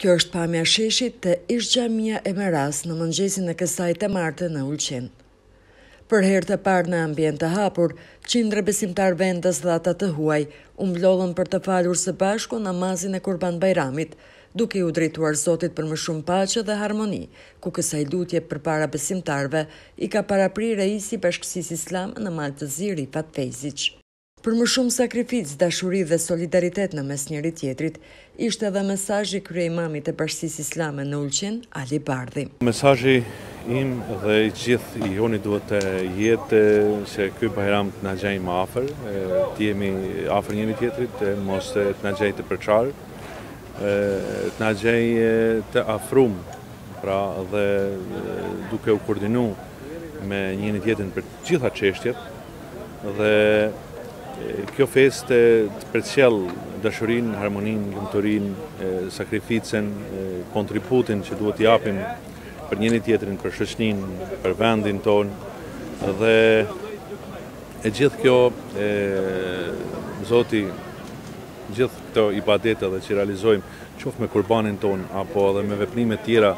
Kjo është pamja sheshit te ish xhamia e Merasë në mëngjesin e kësaj të marte në Ulqin. Për herë të parë në ambient të hapur, qindra besimtarë vendës dhe ata të huaj u mblodhën për të falur së bashku namazin e Kurban Bajramit, duke iu drejtuar Zotit për më shumë paqe dhe harmoni, ku kësaj lutje përpara besimtarëve i ka paraprirë reisi i Bashkësisë Islame në Mal të Zi Rifat Fejziq. Për më shumë sakrificë, dashuri dhe solidaritet në mes njëri-tjetrit, ishte dhe mesazhi i kryeimamit të Bashkësisë Islame në Ulqin, Ali Bardhi. Mesazhi im dhe i gjithë i joni duhet të jetë që ky Bajram të na gjejë më afër, të jemi afër njëri-tjetrit, mos të na gjejë të përçarë, të na gjejë të afrum, pra dhe duke u koordinu me njëri-tjetrin për të gjitha çështjet, Dhe kjo festë të përcjellë dashurinë, harmoninë, lumturinë, sakrificën, kontributin që duhet të japim për njëri tjetrin, për shoqërinë, për vendin tonë. Dhe e gjithë kjo Zoti gjithë këto ibadete dhe që realizojmë qoftë me kurbanin tonë apo edhe me veprime tjera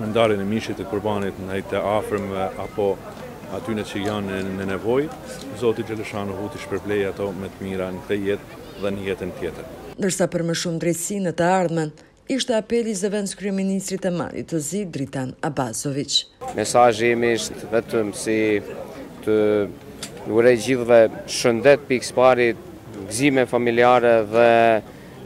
në ndarjen e mishit të kurbanit ndaj të afërmve apo atyne që janë në nevojë, Zoti xheleshanuhu t'i shpërblejë ato me të mira në këtë jetë dhe në jetën tjetër. Ndërsa për më shumë drejtësi në të ardhmen, ishte apeli i zëvendëskryeministrit të Malit të Zi, Dritan Abazoviç. Mesazhi im është vetëm si të uroj gjithëve shëndet pikësëpari, gëzime familjare dhe,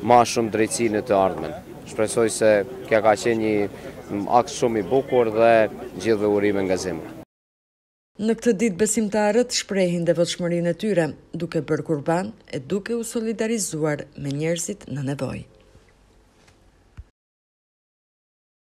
ma shumë drejtësi në të ardhmen. Shpresoj se kjo ka qenë një akt shumë i bukur dhe gjithëve urime nga zemra. Në këtë ditë besimtarët shprehin devotshmërinë e tyre duke bërë kurban e duke u solidarizuar me njerëzit në nevojë.